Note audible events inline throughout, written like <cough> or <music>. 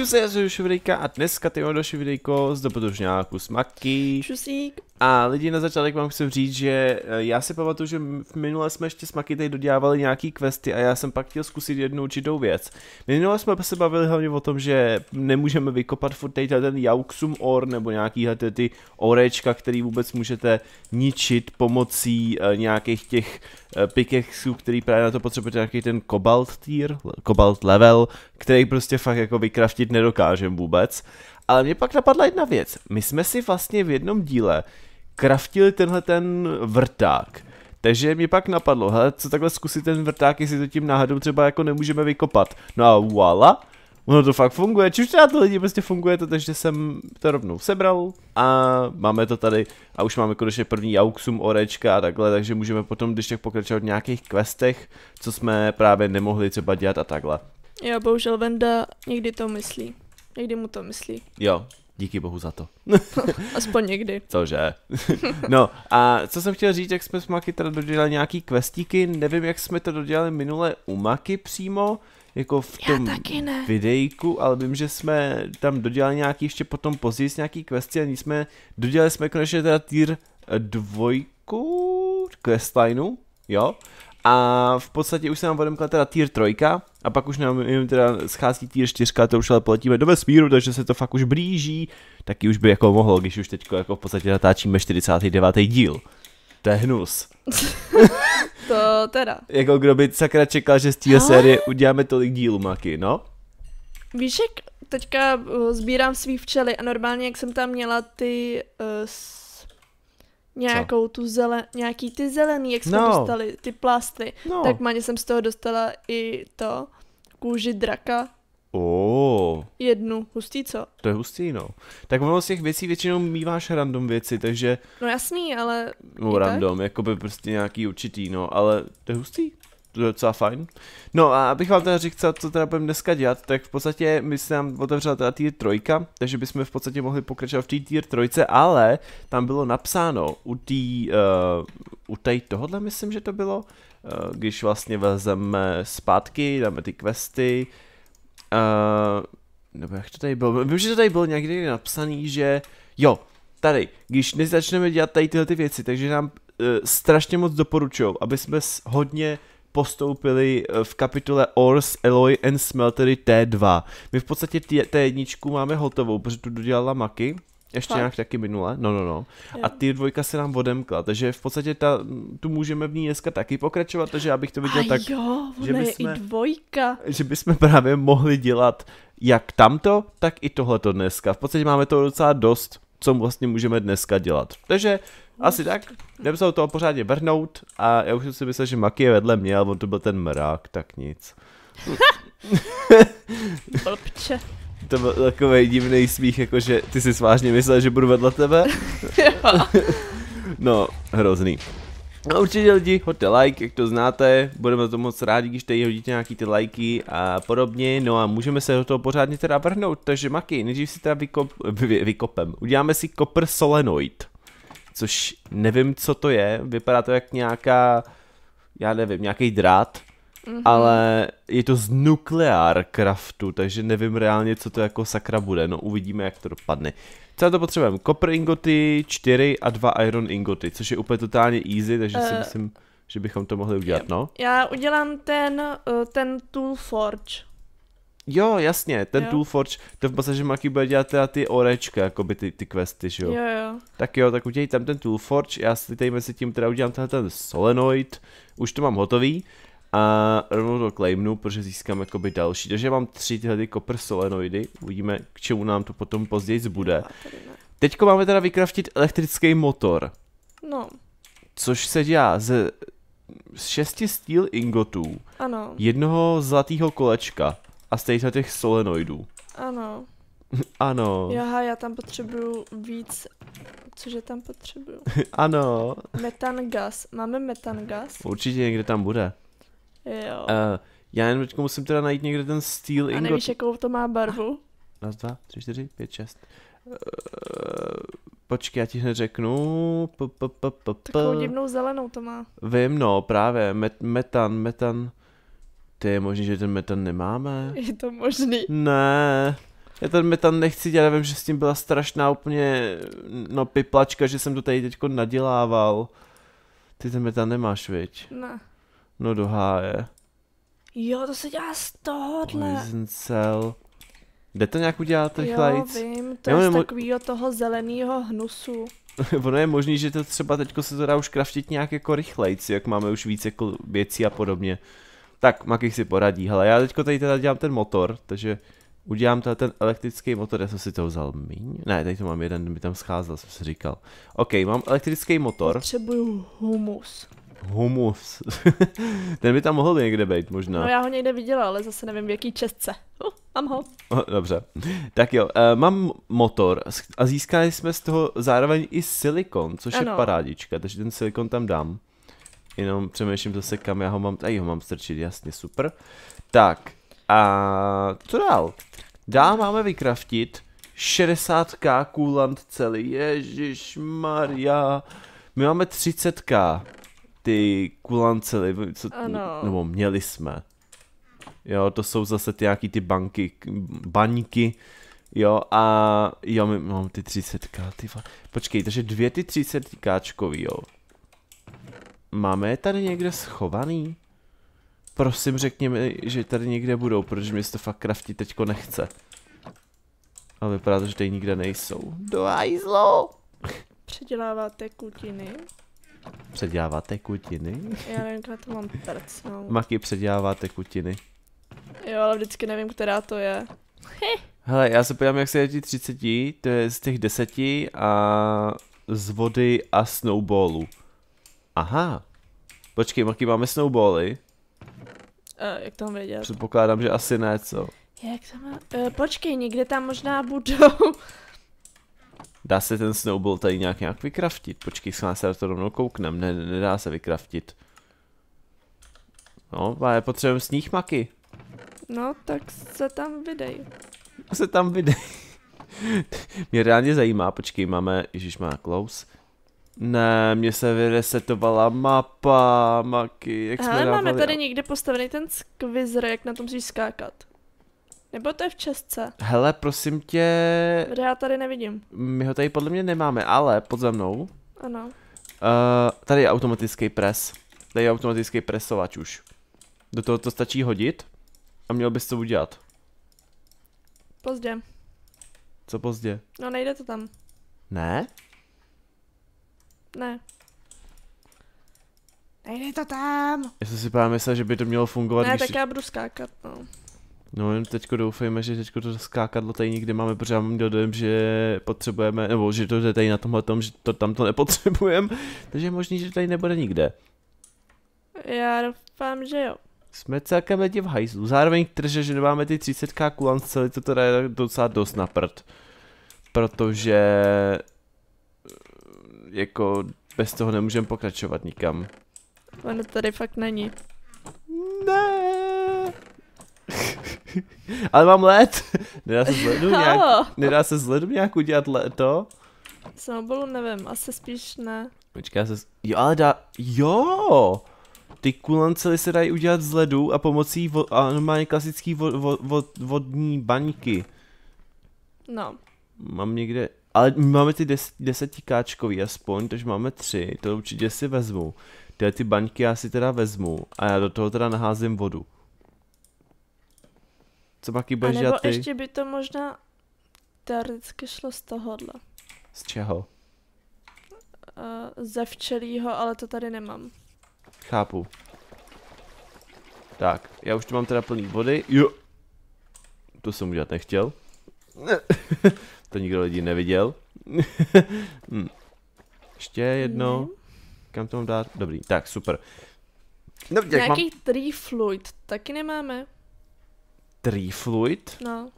Čus, já jsem Šuvrejka a dneska ty mám další videjko z dobrodružňáku Smaky. Čusík. A lidi na začátek vám chci říct, že eh, já si pamatuju, že v minule jsme ještě Smaky tady dodělávali nějaký questy a já jsem pak chtěl zkusit jednu určitou věc. Minule jsme se bavili hlavně o tom, že nemůžeme vykopat furt ten Jauxum Or nebo nějaký ty, orečka, který vůbec můžete ničit pomocí uh, nějakých těch uh, pickaxů, který právě na to potřebujete nějaký ten cobalt tier, cobalt level, který prostě fakt jako vykraftit nedokážem vůbec. Ale mě pak napadla jedna věc. My jsme si vlastně v jednom díle kraftili tenhle ten vrták. Takže mi pak napadlo, hele, co takhle zkusit ten vrták, jestli to tím náhodou třeba jako nemůžeme vykopat. No a voila, ono to fakt funguje, či už to lidi prostě funguje to, takže jsem to rovnou sebral a máme to tady a už máme konečně první auxum orečka a takhle, takže můžeme potom, když tak pokračovat v nějakých questech, co jsme právě nemohli třeba dělat a takhle. Jo, bohužel Venda někdy to myslí. Někdy mu to myslí. Jo, díky bohu za to. <laughs> <laughs> Aspoň někdy. Cože? no a co jsem chtěl říct, jak jsme s Maky teda dodělali nějaký questíky, nevím, jak jsme to dodělali minule u Maky přímo, jako v tom videjku, ale vím, že jsme tam dodělali nějaký ještě potom později nějaký questy a jsme dodělali jsme konečně teda tier dvojku questlineu, jo, a v podstatě už se nám odemkla teda tier 3 a pak už nám jenom teda schází tier 4, to už ale poletíme do vesmíru, takže se to fakt už blíží. Taky už by jako mohlo, když už teď jako v podstatě natáčíme 49. díl. To je hnus. <laughs> to teda. Jako kdo by sakra čekal, že z té série uděláme tolik dílů, Maky, no? Víš, jak teďka uh, sbírám svý včely a normálně, jak jsem tam měla ty uh, nějakou Co? tu zelen, nějaký ty zelený, jak jsme no. dostali, ty plastry, no. tak maně jsem z toho dostala i to kůži draka. Oh. Jednu, hustý co? To je hustý, no. Tak ono z těch věcí většinou míváš random věci, takže... No jasný, ale... No random, jako by prostě nějaký určitý, no, ale to je hustý docela fajn. No a abych vám teda řekl, co teda budeme dneska dělat, tak v podstatě my se nám otevřela teda tier trojka, takže bychom v podstatě mohli pokračovat v té tier trojce, ale tam bylo napsáno u té, uh, u tady tohohle myslím, že to bylo, uh, když vlastně vezeme zpátky, dáme ty questy, uh, nebo jak to tady bylo, vím, že to tady bylo někdy napsaný, že jo, tady, když nezačneme dělat tady tyhle ty věci, takže nám strašně moc doporučují, aby jsme hodně postoupili eh, v kapitole Ores, Alloy and Smeltery T2. My v podstatě té jedničku máme hotovou, protože tu dodělala Maki, ještě nějak taky minule, no no no. Jo. A ty dvojka se nám odemkla, takže v podstatě ta, tu můžeme v ní dneska taky pokračovat, takže abych to viděl A tak, jo, že bychom, i dvojka. Že bychom právě mohli dělat jak tamto, tak i tohleto dneska. V podstatě máme to docela dost, co vlastně můžeme dneska dělat. Takže asi tak. Jdeme se do toho pořádně vrhnout a já už jsem si myslel, že Maki je vedle mě, ale on to byl ten mrák, tak nic. <laughs> Blbče. To byl takový divný smích, jakože ty si vážně myslel, že budu vedle tebe? <laughs> no, hrozný. No určitě lidi, hoďte like, jak to znáte, budeme to moc rádi, když tady hodíte nějaký ty lajky a podobně, no a můžeme se do toho pořádně teda vrhnout, takže Maki, nejdřív si teda vykop, vy, vykopem, uděláme si copper solenoid což nevím, co to je, vypadá to jak nějaká, já nevím, nějaký drát, mm-hmm. ale je to z nukleár craftu, takže nevím reálně, co to jako sakra bude, no uvidíme, jak to dopadne. Co to potřebujeme? Copper ingoty, 4 a 2 iron ingoty, což je úplně totálně easy, takže uh, si eh, myslím, že bychom to mohli udělat, no. Já udělám ten, uh, ten tool forge. Jo, jasně, ten jo. Toolforge, to v podstatě Maki bude dělat teda ty orečka, jako by ty, ty questy, že jo? Jo, jo. Tak jo, tak udělej tam ten Toolforge, já si tady mezi tím teda udělám tenhle ten solenoid, už to mám hotový a rovnou to claimnu, protože získám jakoby další, takže mám tři tyhle ty copper solenoidy, uvidíme, k čemu nám to potom později zbude. Teďko máme teda vykraftit elektrický motor. No. Což se dělá ze z šesti steel ingotů, ano. jednoho zlatého kolečka, a z těch solenoidů. Ano. <laughs> ano. Jaha, já tam potřebuju víc. Cože tam potřebuju? <laughs> ano. Metan gas. Máme metan gas? Určitě někde tam bude. Jo. Uh, já jen teď musím teda najít někde ten steel ingot. A nevíš, jakou to má barvu? Raz, dva, tři, čtyři, pět, šest. Uh, počkej, já ti hned řeknu. P, p, p, p, p. Takovou divnou zelenou to má. Vím, no, právě. Met, metan, metan. Ty je možný, že ten metan nemáme? Je to možný. Ne. Já ten metan nechci dělat, vím, že s tím byla strašná úplně, no piplačka, že jsem to tady teďko nadělával. Ty ten metan nemáš, viď? Ne. No do háje. Jo, to se dělá z tohohle. Poison cell. Jde to nějak udělat rychlejc? Jo, vím, to jo, je z takového toho zeleného hnusu. <laughs> ono je možný, že to třeba teďko se to dá už kraftit nějak jako rychlejc, jak máme už víc jako věcí a podobně. Tak, Makich si poradí. Hele, já teďko tady teda dělám ten motor, takže udělám tady ten elektrický motor, já jsem si to vzal míň. Ne, tady to mám jeden, mi tam scházel, jsem si říkal. OK, mám elektrický motor. Potřebuju humus. Humus. <laughs> Ten by tam mohl někde být možná. No já ho někde viděla, ale zase nevím v jaký čestce. Uh, mám ho. Oh, dobře. Tak jo, uh, mám motor a získali jsme z toho zároveň i silikon, což ano. je parádička, takže ten silikon tam dám. Jenom přemýšlím zase kam já ho mám, tady ho mám strčit, jasně, super. Tak, a co dál? Dál máme vykraftit 60k coolant celý, Ježíš Maria. My máme 30k ty kulancely, co, ano. nebo měli jsme. Jo, to jsou zase ty nějaký ty banky, baňky, jo, a jo, my mám ty 30k, ty Počkej, takže dvě ty 30k, jo. Máme je tady někde schovaný? Prosím řekněme, že tady někde budou, protože mi to fakt kraftit teďko nechce. Ale vypadá to, že tady nikde nejsou. Do hajzlo! Předěláváte kutiny? Předělává tekutiny? Já nevím, kde to mám prcnout. Maky předělává tekutiny. Jo, ale vždycky nevím, která to je. Hele, já se podívám, jak se je ti 30, to je z těch 10 a z vody a snowballu. Aha. Počkej, Maky, máme snowbally? Uh, jak to mám vědět? Předpokládám, že asi ne, co? Jak to má? Uh, počkej, někde tam možná budou. Dá se ten snowball tady nějak nějak vykraftit? Počkej, se na to rovnou kouknem, ne, nedá se vykraftit. No, ale potřebujeme sníh maky. No, tak se tam vydej. Se tam vydej. mě reálně zajímá, počkej, máme, ježiš má close. Ne, mě se vyresetovala mapa, maky, jak jsme Ale máme tady někde postavený ten squizzer, jak na tom musíš skákat. Nebo to je v České? Hele, prosím tě... Já tady nevidím. My ho tady podle mě nemáme, ale pod za mnou. Ano. Uh, tady je automatický pres. Tady je automatický presovač už. Do toho to stačí hodit a měl bys to udělat. Pozdě. Co pozdě? No nejde to tam. Ne? Ne. Nejde to tam. Já jsem si právě myslel, že by to mělo fungovat. Ne, když... tak já budu skákat, no. No jen teďko doufejme, že teďko to skákadlo tady nikdy máme, protože já mám dojem, že potřebujeme, nebo že to jde tady na tomhle tom, že to tam to nepotřebujeme, <laughs> takže je možný, že tady nebude nikde. Já doufám, že jo. Jsme celkem lidi v hajzlu. Zároveň trže, že nemáme ty 30k kulant, celý to teda je docela dost na prd. Protože jako bez toho nemůžeme pokračovat nikam. Ono tady fakt není. Ne. <laughs> Ale mám led. <laughs> Nedá se z ledu nějak, nedá se z ledu nějak udělat to? Snowballu nevím, asi spíš ne. Počká se, jo ale dá, jo! Ty kulancely se dají udělat z ledu a pomocí vo, a normálně klasický vo, vo, vo, vodní baňky. No. Mám někde, ale my máme ty des, desetikáčkový aspoň, takže máme tři, to určitě si vezmu. Tyhle ty baňky já si teda vezmu a já do toho teda naházím vodu. Co pak budeš dělat ty? ještě by to možná teoreticky šlo z tohohle. Z čeho? Uh, ze včelího, ale to tady nemám. Chápu. Tak, já už tu mám teda plný vody. Jo. To jsem udělat nechtěl. <laughs> to nikdo lidí neviděl. <laughs> hm. Ještě jedno. Ne. Kam to mám dát? Dobrý, tak super. No, Nějaký mám... tree fluid taky nemáme. Trifluid? No.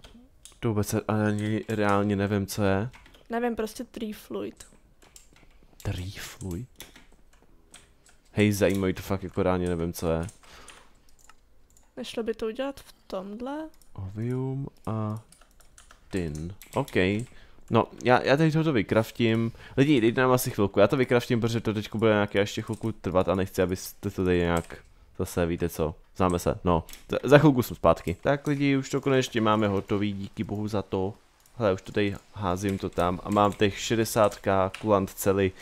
To vůbec ani reálně nevím, co je. Nevím, prostě trifluid. Trifluid? Hej, zajímavý, to fakt jako reálně nevím, co je. Nešlo by to udělat v tomhle? Ovium a tin. OK. No, já, já teď toto vykraftím. Lidi, dejte nám asi chvilku, já to vykraftím, protože to teď bude nějaké ještě chvilku trvat a nechci, abyste to tady nějak Zase víte co, známe se, no. Za chvilku jsem zpátky. Tak lidi, už to konečně máme hotový, díky bohu za to. Hele, už to tady házím to tam a mám těch 60k kulant celý.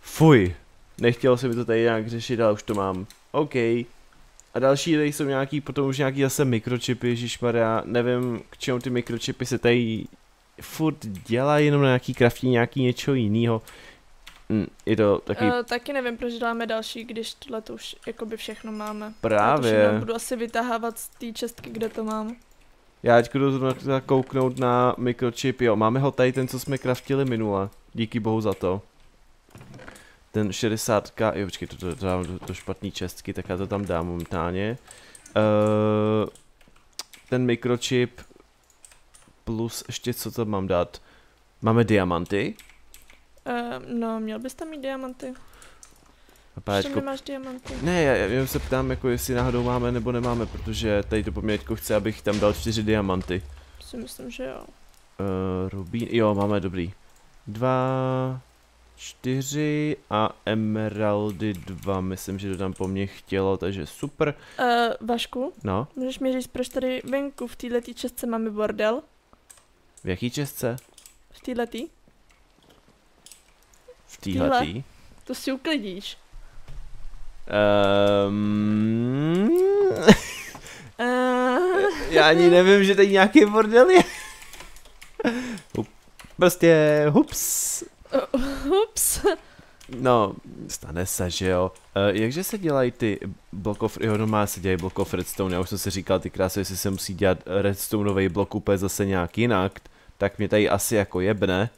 Fuj, nechtělo se mi to tady nějak řešit, ale už to mám. OK. A další tady jsou nějaký, potom už nějaký zase mikročipy, ježišmarja, nevím k čemu ty mikročipy se tady furt dělají, jenom na nějaký kraftí nějaký něčeho jiného. Mm, je to taky... Uh, taky nevím, proč děláme další, když tohle to už jakoby všechno máme. Právě. Já to budu asi vytahávat z té čestky, kde to mám. Já teď jdu zrovna kouknout na mikročip, jo, máme ho tady, ten, co jsme kraftili minule. Díky bohu za to. Ten 60k, jo počkej, to, to, to dám do, do špatný čestky, tak já to tam dám momentálně. Uh, ten mikročip plus ještě co to mám dát? Máme diamanty? Uh, no, měl bys tam mít diamanty. Proč nemáš diamanty? Ne, já, já se ptám, jako jestli náhodou máme nebo nemáme, protože tady to po mě chce, abych tam dal čtyři diamanty. Si myslím, že jo. Uh, rubín, jo, máme dobrý. Dva, čtyři a emeraldy dva, myslím, že to tam po mně chtělo, takže super. Uh, Vašku? No? Můžeš mi říct, proč tady venku v této čestce máme bordel? V jaký čestce? V této. Této? To si uklidíš. <laughs> Um... Já ani nevím, že tady nějaký bordel je. prostě hups. Hups. No, stane se, že jo. Uh, jakže se dělají ty block of... Jo, no má se dělají block of redstone. Já už jsem si říkal, ty krásy, jestli se musí dělat redstoneový blok úplně zase nějak jinak, tak mě tady asi jako jebne.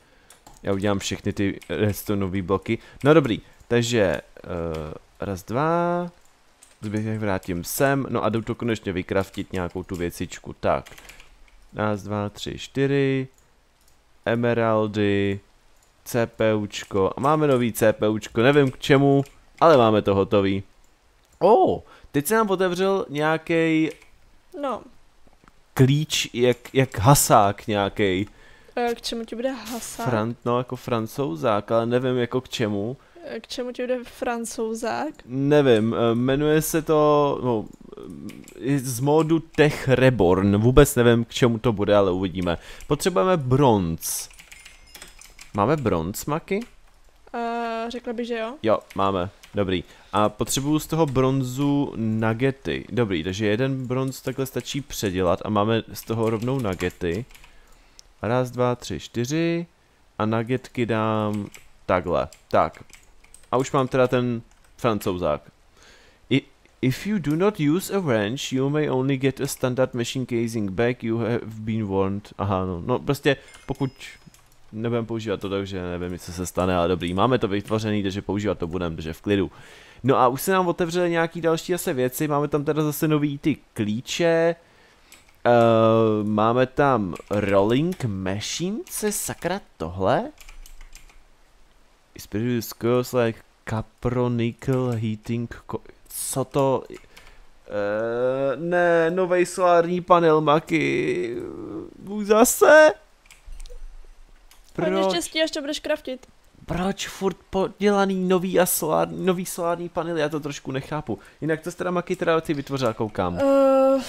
Já udělám všechny ty redstoneové bloky. No dobrý, takže uh, raz, dva, zběh vrátím sem, no a jdu to konečně vykraftit nějakou tu věcičku, tak. Raz, dva, tři, čtyři, emeraldy, CPUčko a máme nový CPUčko, nevím k čemu, ale máme to hotový. O, oh, teď se nám otevřel nějaký No. Klíč jak, jak hasák nějaký. K čemu ti bude hasák? Fran, no jako francouzák, ale nevím jako k čemu. K čemu ti bude francouzák? Nevím, eh, jmenuje se to, no, z módu Tech Reborn, vůbec nevím k čemu to bude, ale uvidíme. Potřebujeme bronz. Máme bronz, Maky? Uh, řekla bych, že jo. Jo, máme, dobrý. A potřebuju z toho bronzu nagety. Dobrý, takže jeden bronz takhle stačí předělat a máme z toho rovnou nagety. Raz, dva, tři, čtyři. A nagetky dám takhle. Tak. A už mám teda ten francouzák. If you do not use a wrench, you may only get a standard machine casing back, you have been warned. Aha, no, no prostě pokud nebudeme používat to, takže nevím, co se stane, ale dobrý, máme to vytvořený, takže používat to budeme, takže v klidu. No a už se nám otevřely nějaký další zase věci, máme tam teda zase nový ty klíče, uh, máme tam rolling machine, co je sakra tohle? Spirit skills like capronical heating, co to... Uh, ne, nový solární panel Maky. Už zase? Proč? Hodně štěstí, až to budeš kraftit. Proč furt podělaný nový, a solár, nový solární panel, já to trošku nechápu. Jinak to teda Maky teda ty vytvořila, koukám. Uh,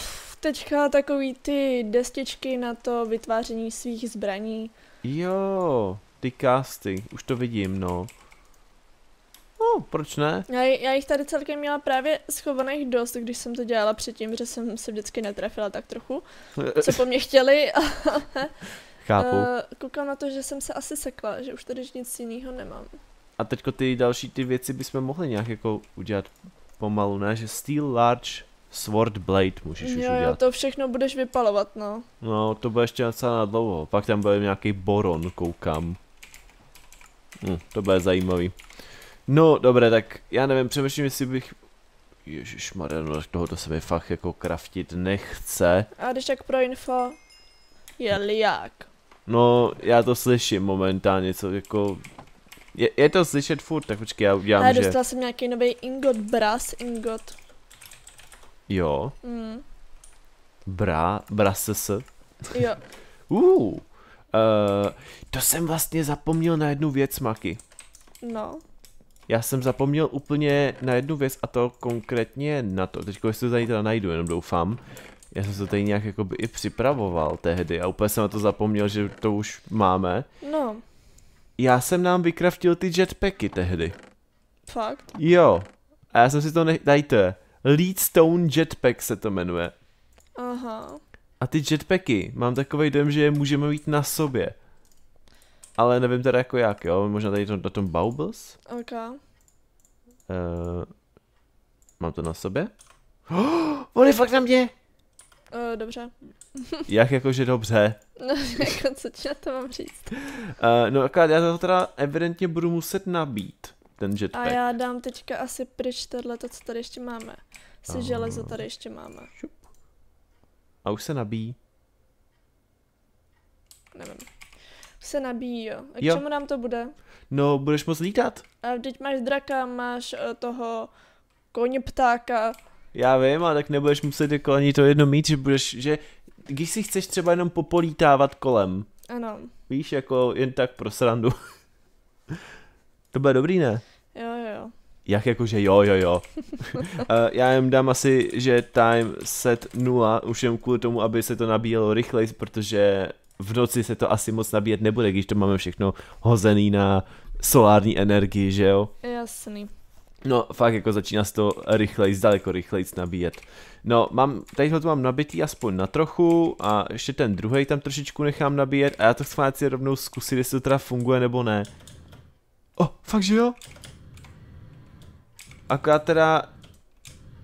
teďka takový ty destičky na to vytváření svých zbraní. Jo, ty casty, už to vidím, no. No, proč ne? Já, já jich tady celkem měla právě schovaných dost, když jsem to dělala předtím, že jsem se vždycky netrefila tak trochu, co po mně chtěli. <laughs> Chápu. Uh, koukám na to, že jsem se asi sekla, že už tady nic jiného nemám. A teďko ty další ty věci bychom mohli nějak jako udělat pomalu, ne? Že Steel Large Sword Blade můžeš jo, už udělat. Jo, to všechno budeš vypalovat, no. No, to bude ještě docela dlouho. Pak tam bude nějaký boron, koukám. Hm, to bude zajímavý. No, dobré, tak já nevím, přemýšlím, jestli bych... Ježíš no tohoto se mi fakt jako kraftit nechce. A když tak pro info, je liák. No, já to slyším momentálně, co jako... Je, je to slyšet furt, tak počkej, já udělám, Ale že... dostala jsem nějaký nový ingot, bras ingot. Jo. Mm. Bra, brases. Jo. <laughs> uh, uh, to jsem vlastně zapomněl na jednu věc, Maky. No. já jsem zapomněl úplně na jednu věc a to konkrétně na to. Teď jestli to tady teda najdu, jenom doufám. Já jsem se tady nějak jakoby i připravoval tehdy a úplně jsem na to zapomněl, že to už máme. No. Já jsem nám vykraftil ty jetpacky tehdy. Fakt? Jo. A já jsem si to ne... Dajte. Leadstone Jetpack se to jmenuje. Aha. A ty jetpacky, mám takový dojem, že je můžeme mít na sobě. Ale nevím teda jako jak, jo? Možná tady to, na tom Baubles? Ok. Uh, mám to na sobě? Oh, on je fakt na mě! Uh, dobře. <laughs> jak jakože dobře? No, <laughs> jako co ti na to mám říct? Uh, no akorát já to teda evidentně budu muset nabít, ten jetpack. A já dám teďka asi pryč tohle, to, co tady ještě máme. Si uh. železo tady ještě máme. Šup. A už se nabíjí. Nevím. Se nabíjí, jo. A k jo. čemu nám to bude? No, budeš moc lítat. A teď máš draka, máš uh, toho koně ptáka. Já vím, ale tak nebudeš muset jako ani to jedno mít, že budeš, že když si chceš třeba jenom popolítávat kolem. Ano. Víš, jako jen tak pro srandu. <laughs> to bude dobrý, ne? Jo, jo, jo. Jak jakože jo, jo, jo. uh, <laughs> já jim dám asi, že time set 0, už jen kvůli tomu, aby se to nabíjelo rychleji, protože v noci se to asi moc nabíjet nebude, když to máme všechno hozený na solární energii, že jo? Jasný. No, fakt jako začíná se to rychleji, daleko rychleji nabíjet. No, mám, tady to mám nabitý aspoň na trochu a ještě ten druhý tam trošičku nechám nabíjet a já to chci si rovnou zkusit, jestli to teda funguje nebo ne. Fakt že jo? Akorát teda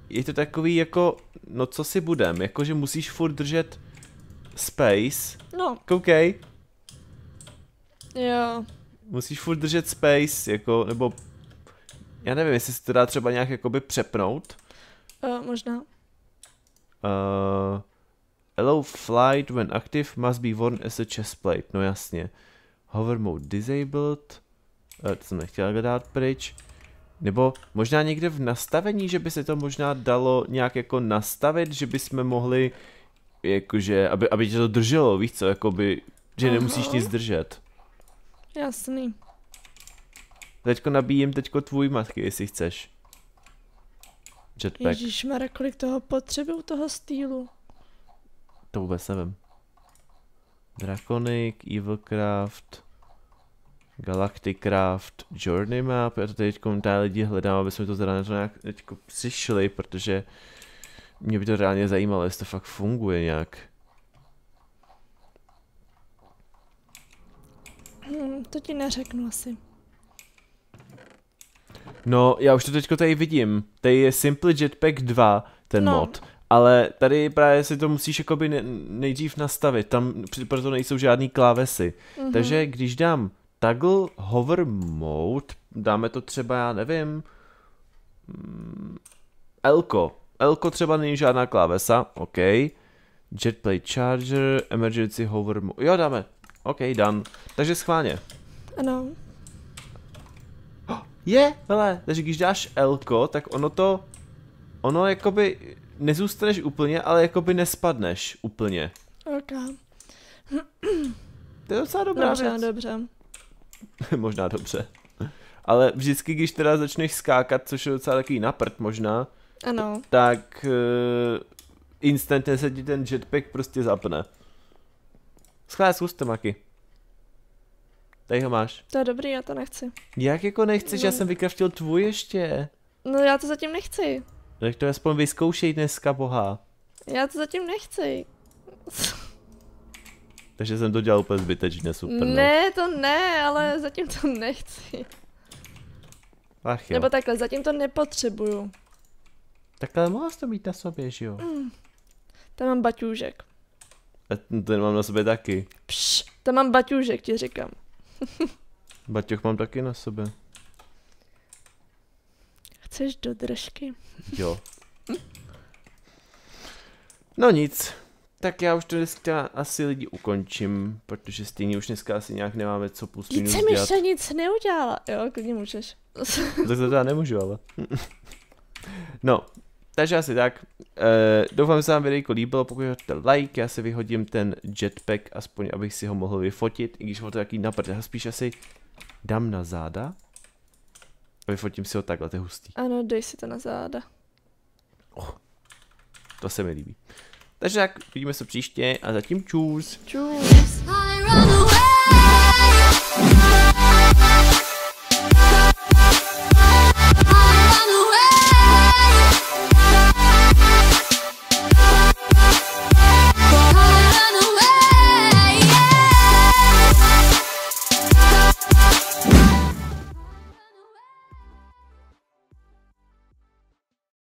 je to takový jako, no co si budem, jakože musíš furt držet space. No. Koukej. Jo. Musíš furt držet space, jako, nebo já nevím, jestli se to dá třeba nějak jakoby přepnout. Uh, možná. Uh, allow flight when active must be worn as a chest plate. No jasně. Hover mode disabled. Uh, to jsem nechtěl dát pryč. Nebo možná někde v nastavení, že by se to možná dalo nějak jako nastavit, že bychom mohli jakože, aby, aby tě to drželo, víš co, jakoby, že Aha. nemusíš nic držet. Jasný. Teďko nabíjím teďko tvůj matky, jestli chceš. Jetpack. Ježišmarja, kolik toho potřebuju toho stýlu. To vůbec nevím. Draconic, Evilcraft, Galacticraft, Journey Map, já to teď tady lidi hledám, aby jsme to teda na to nějak teďko přišli, protože mě by to reálně zajímalo, jestli to fakt funguje nějak. Hmm, to ti neřeknu asi. No, já už to teďko tady vidím. Tady je Simple Jetpack 2, ten no. mod. Ale tady právě si to musíš jakoby nejdřív nastavit, tam proto nejsou žádný klávesy. Mm-hmm. Takže když dám toggle hover mode, dáme to třeba, já nevím, mm, Elko. Elko třeba není žádná klávesa, OK. Jetplay charger, emergency hover mode, jo dáme. OK, done. Takže schválně. Ano. <gasps> Je, hele, takže když dáš Elko, tak ono to, ono jakoby nezůstaneš úplně, ale jakoby nespadneš úplně. Ok. To je docela dobrá dobře, věc. Dobře, <laughs> možná dobře. Ale vždycky, když teda začneš skákat, což je docela takový naprt možná, ano. tak uh, instantně se ti ten jetpack prostě zapne. Schválně zkuste, Maki. Tady ho máš. To je dobrý, já to nechci. Jak jako nechceš? No. Já jsem vykraftil tvůj ještě. No já to zatím nechci. Tak to aspoň vyzkoušej dneska, boha. Já to zatím nechci. <laughs> Takže jsem to dělal úplně zbytečně, super. No. Ne, to ne, ale zatím to nechci. Ach jo. Nebo takhle, zatím to nepotřebuju. Tak ale mohla to mít na sobě, že jo? Mm. Tam mám baťůžek. A ten mám na sobě taky. Pš, tam mám baťůžek, ti říkám. <laughs> Baťoch mám taky na sobě. Chceš do držky? Jo. <laughs> No nic, tak já už to dneska asi lidi ukončím, protože stejně už dneska asi nějak nemáme co plus minus Nic jsem ještě nic neudělala. Jo, klidně můžeš. <laughs> tak to teda nemůžu, ale. <laughs> no, takže asi tak. E, doufám, že se vám videjko líbilo, pokud hodíte like, já si vyhodím ten jetpack, aspoň abych si ho mohl vyfotit, i když ho to jaký naprd, já spíš asi dám na záda. Vyfotím si ho takhle, to je hustý. Ano, dej si to na záda. Oh, to se mi líbí. Takže tak, vidíme se příště a zatím čus. Čus.